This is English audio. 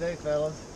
day, fellas.